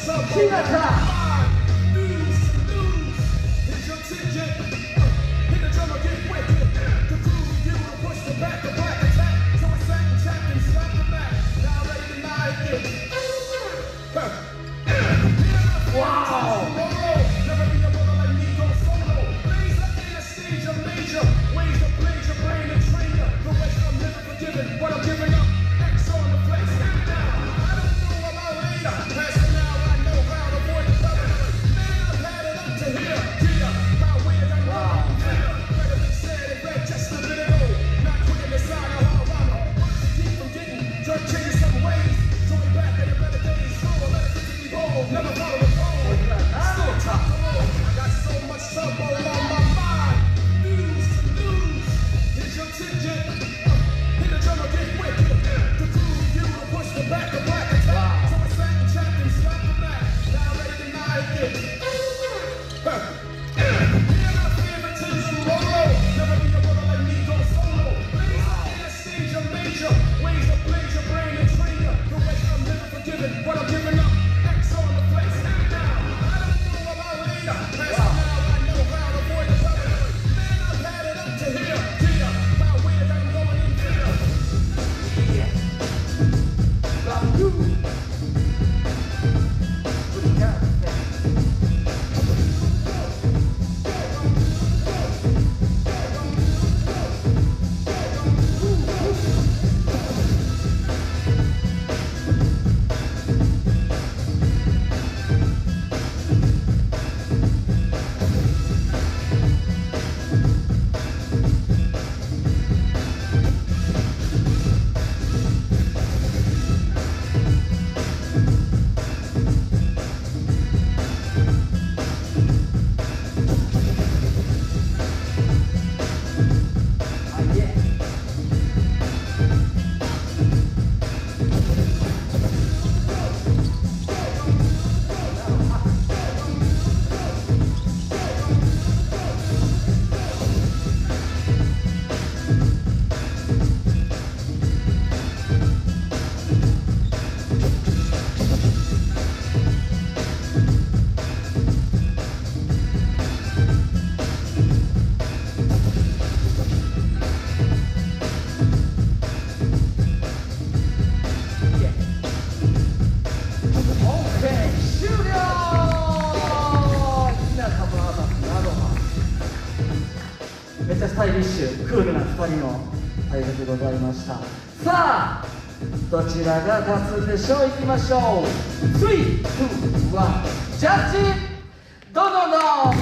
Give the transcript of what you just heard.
She got proud. Never thought of it. リッシュクールな2人の対決でございました。さあどちらが勝つんでしょう？いきましょう。321ジャッジ！どんどどん入